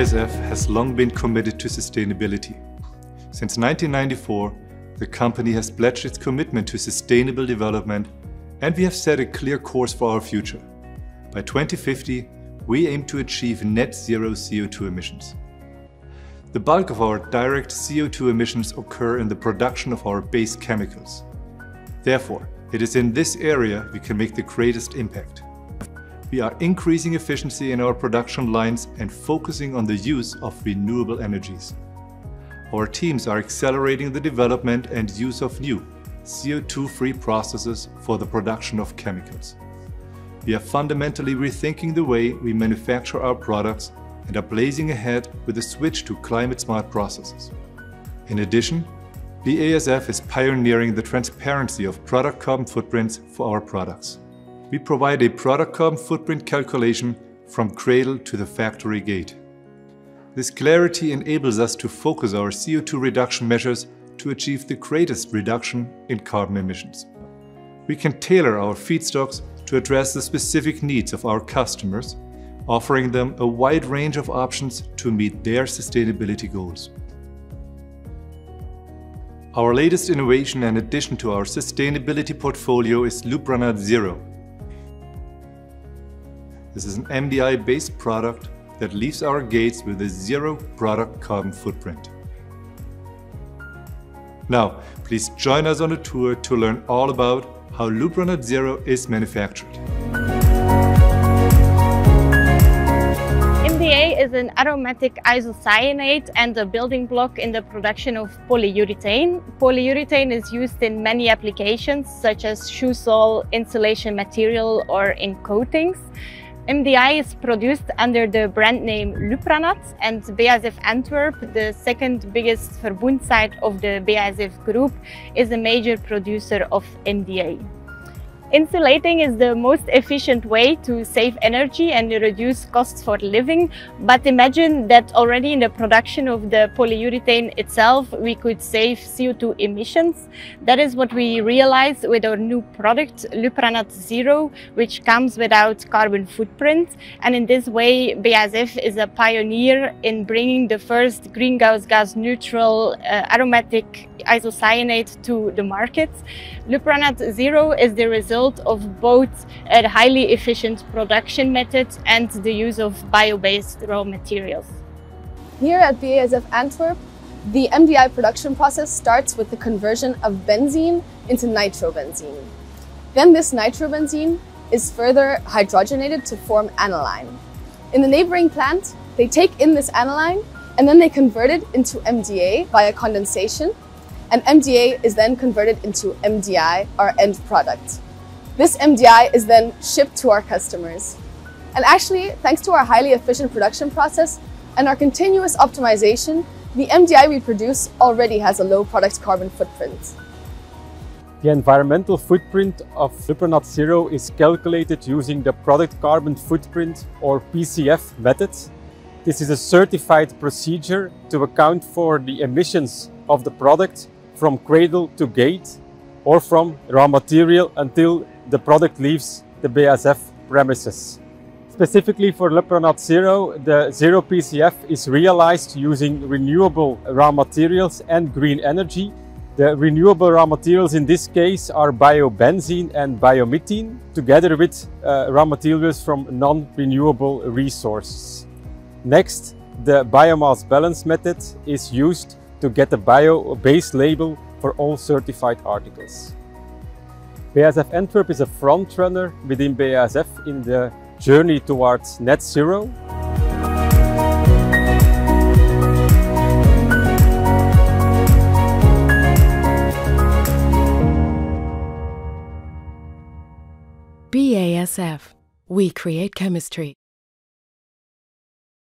BASF has long been committed to sustainability. Since 1994, the company has pledged its commitment to sustainable development and we have set a clear course for our future. By 2050, we aim to achieve net zero CO2 emissions. The bulk of our direct CO2 emissions occur in the production of our base chemicals. Therefore, it is in this area we can make the greatest impact. We are increasing efficiency in our production lines and focusing on the use of renewable energies. Our teams are accelerating the development and use of new CO2-free processes for the production of chemicals. We are fundamentally rethinking the way we manufacture our products and are blazing ahead with a switch to climate-smart processes. In addition, BASF is pioneering the transparency of product carbon footprints for our products. We provide a product carbon footprint calculation from cradle to the factory gate. This clarity enables us to focus our CO2 reduction measures to achieve the greatest reduction in carbon emissions. We can tailor our feedstocks to address the specific needs of our customers, offering them a wide range of options to meet their sustainability goals. Our latest innovation and addition to our sustainability portfolio is Lupranat Zero. This is an MDI-based product that leaves our gates with a zero product carbon footprint. Now, please join us on a tour to learn all about how Lupranat Zero is manufactured. MDI is an aromatic isocyanate and a building block in the production of polyurethane. Polyurethane is used in many applications such as shoe sole, insulation material or in coatings. MDI is produced under the brand name Lupranat and BASF Antwerp, the second biggest Verbund site of the BASF group, is a major producer of MDI. Insulating is the most efficient way to save energy and reduce costs for living. But imagine that already in the production of the polyurethane itself, we could save CO2 emissions. That is what we realized with our new product, Lupranat Zero, which comes without carbon footprint. And in this way, BASF is a pioneer in bringing the first greenhouse gas neutral uh, aromatic isocyanate to the market. Lupranat Zero is the result of both a highly efficient production method and the use of bio-based raw materials. Here at BASF Antwerp, the MDI production process starts with the conversion of benzene into nitrobenzene. Then this nitrobenzene is further hydrogenated to form aniline. In the neighboring plant, they take in this aniline and then they convert it into MDA via condensation and MDA is then converted into MDI, our end product. This MDI is then shipped to our customers. And actually, thanks to our highly efficient production process and our continuous optimization, the MDI we produce already has a low product carbon footprint. The environmental footprint of Lupranat Zero is calculated using the product carbon footprint or PCF method. This is a certified procedure to account for the emissions of the product from cradle to gate or from raw material until the product leaves the BASF premises. Specifically for Lupranat Zero, the Zero PCF is realized using renewable raw materials and green energy. The renewable raw materials in this case are biobenzene and biomethane, together with uh, raw materials from non-renewable resources. Next, the biomass balance method is used to get a bio-based label for all certified articles. BASF Antwerp is a frontrunner within BASF in the journey towards net zero. BASF. We create chemistry.